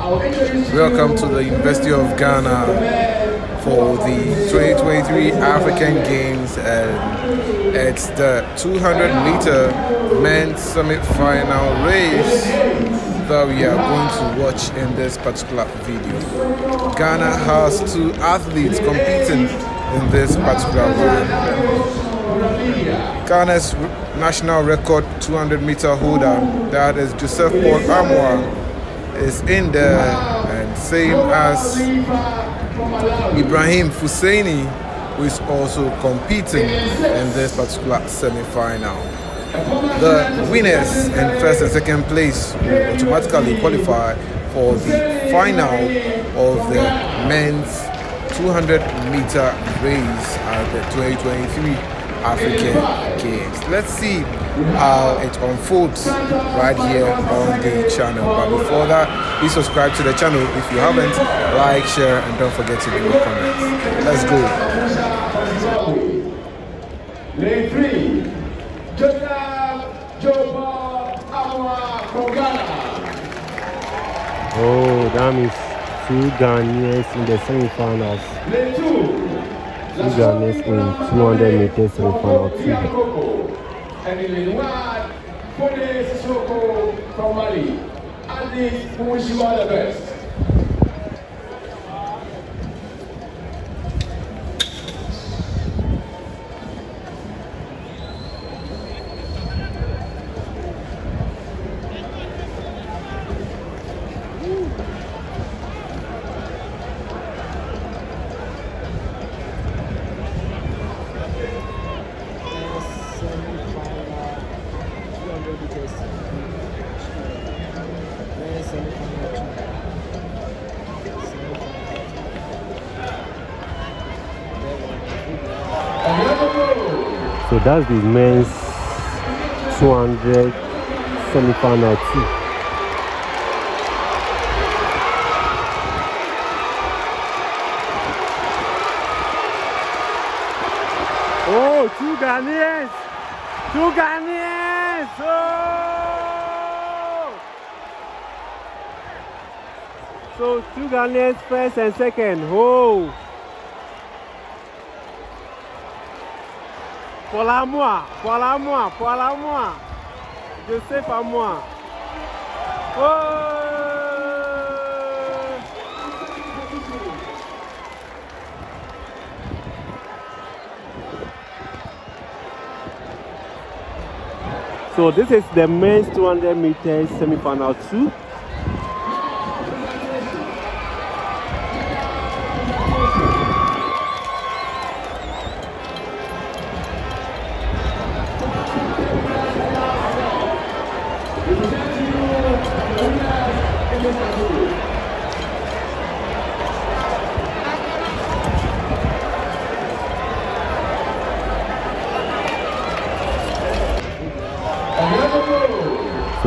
Welcome to the University of Ghana for the 2023 African Games and it's the 200 meter men's semi-final race that we are going to watch in this particular video. Ghana has two athletes competing in this particular one. Ghana's national record 200 meter holder, that is Joseph Paul Amoah, is in there, and same as Ibrahim Fuseini, who is also competing in this particular semi-final. The winners in first and second place will automatically qualify for the final of the men's 200 meter race at the 2023 African Games. Let's see how it unfolds right here on the channel. But before that, please subscribe to the channel if you haven't. Like, share, and don't forget to leave a comment. Let's go. Lane three, Joseph Joba Awa from Ghana. Oh, that means two Ghanaians in the semi-finals. Lane two, Ghanaians in 200 meters semi-final two. And one, Bode Sissoko from Mali. Alice, we wish you all the best. That's the men's 200 semi-final two. Oh, two Ghanaians! Two Ghanaians! Oh! So two Ghanaians first and second. Oh! La moi, la moi, la moi. Joseph à moi. Oh! So this is the men's 200 meters semi-final two.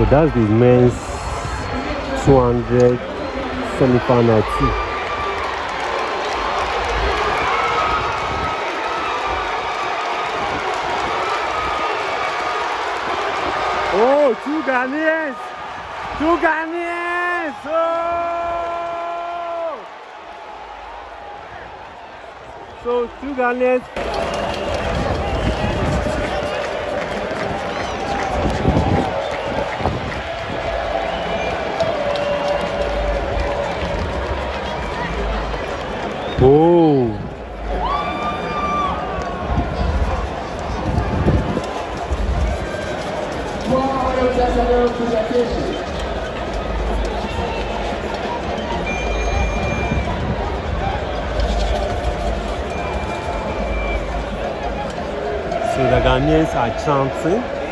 So that's the men's 200 semi-final two. Oh, two Ghanaians! Two Ghanaians! Oh! So two Ghanaians. Oh! So the Ghanaians are chanting.